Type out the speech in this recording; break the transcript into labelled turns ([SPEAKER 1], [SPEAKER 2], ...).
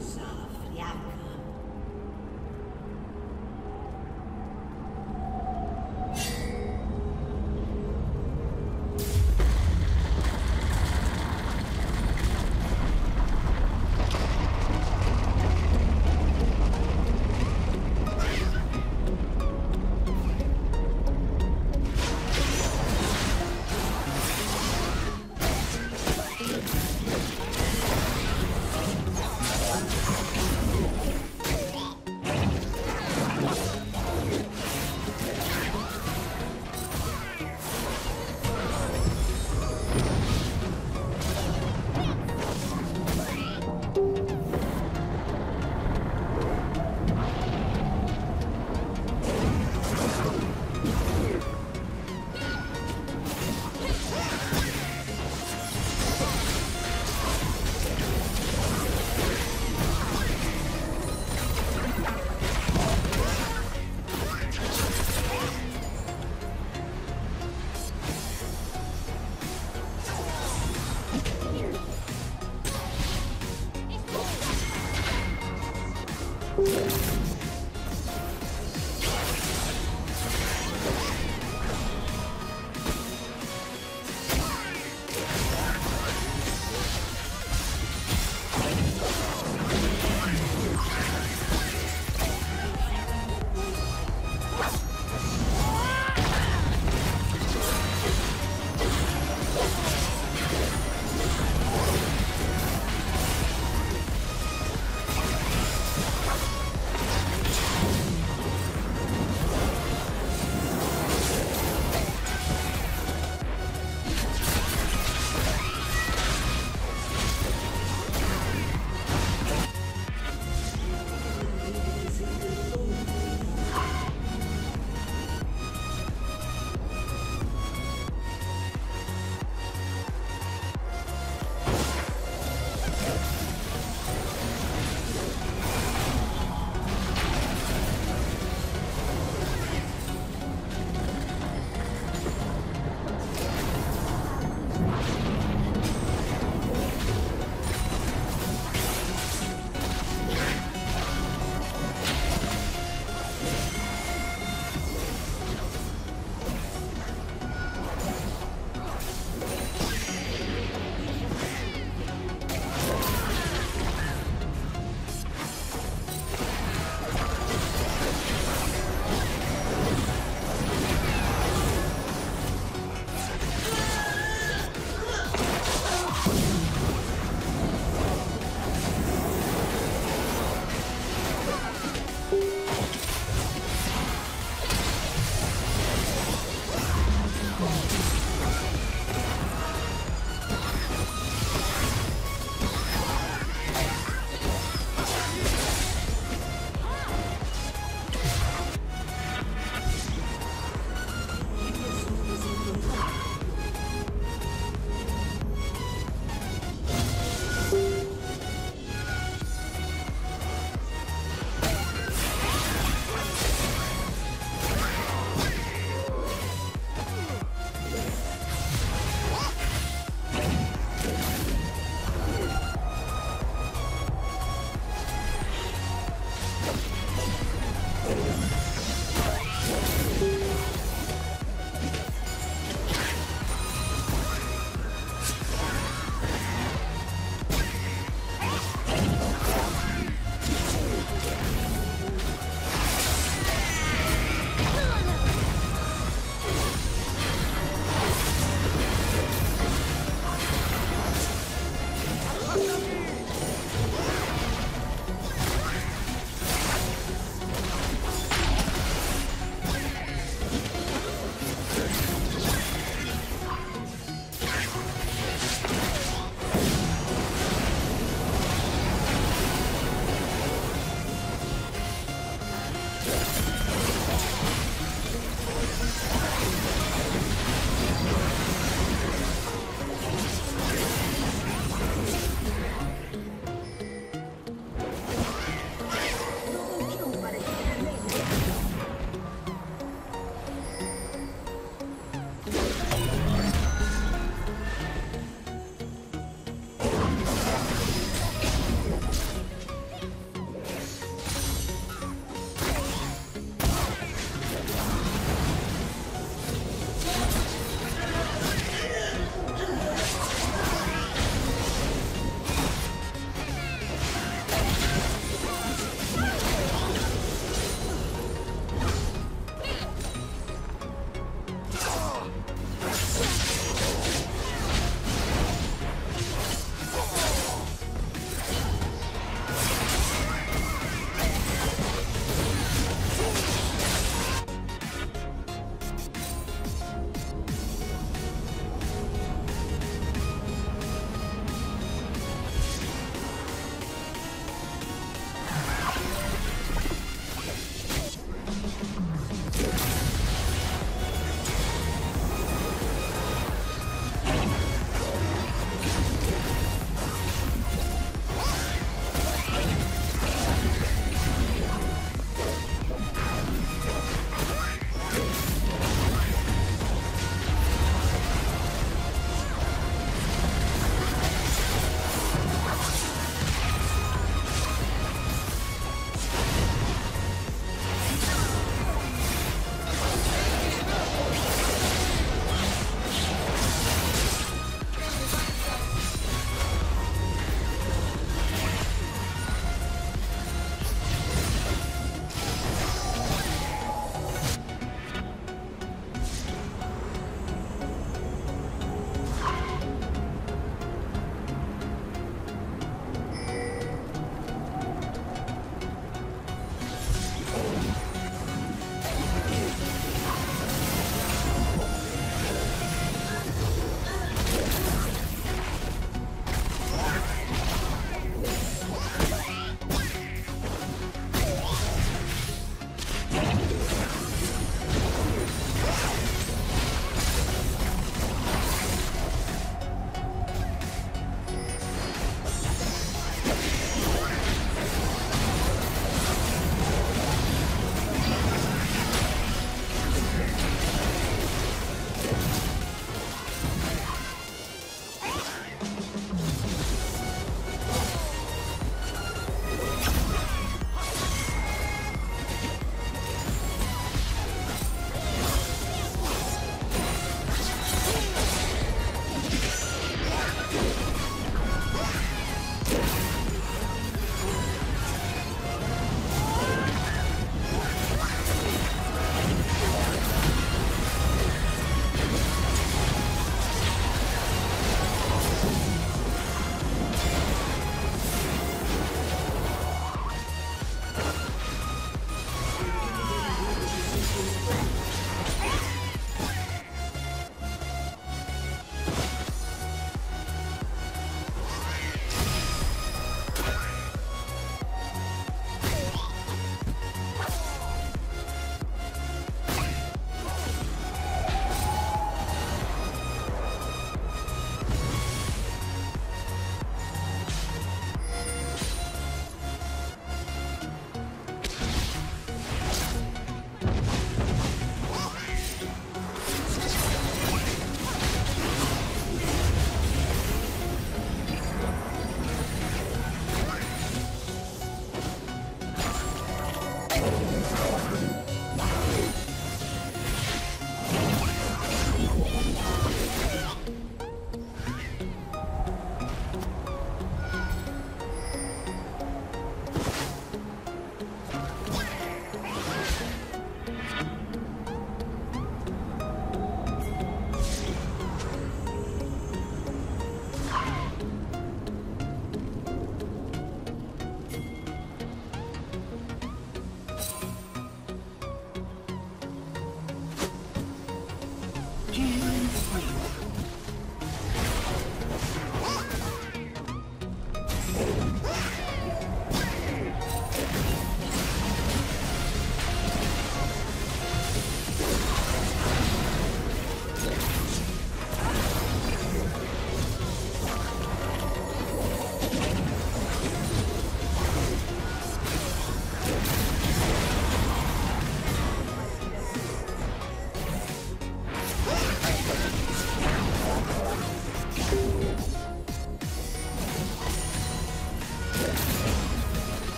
[SPEAKER 1] So